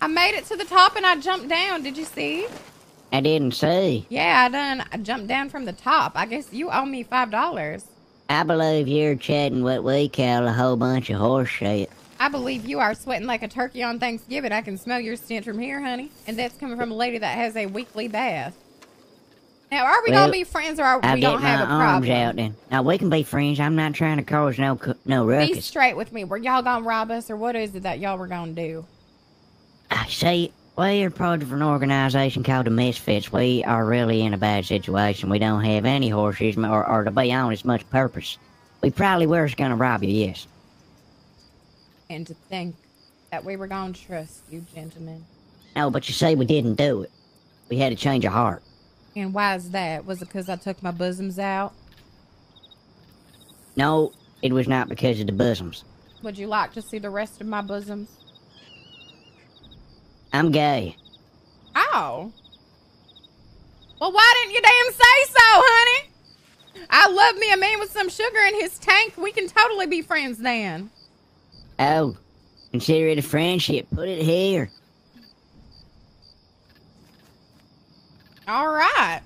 I made it to the top and I jumped down. Did you see? I didn't see. Yeah, I done. I jumped down from the top. I guess you owe me five dollars. I believe you're chatting what we call a whole bunch of horse shit. I believe you are sweating like a turkey on Thanksgiving. I can smell your stench from here, honey. And that's coming from a lady that has a weekly bath. Now, are we Well, gonna be friends or are I'll we get don't have a arms problem? out then. Now we can be friends. I'm not trying to cause no no no Be straight with me. Were y'all gonna rob us or what is it that y'all were gonna do? See. We are part of an organization called the Misfits. We are really in a bad situation. We don't have any horses, or, or to be honest, much purpose. We probably were just gonna rob you, yes. And to think that we were gonna trust you, gentlemen. No, but you say we didn't do it. We had a change of heart. And why is that? Was it because I took my bosoms out? No, it was not because of the bosoms. Would you like to see the rest of my bosoms? I'm gay. Oh. Well, why didn't you damn say so, honey? I love me a man with some sugar in his tank. We can totally be friends then. Oh, consider it a friendship. Put it here. All right.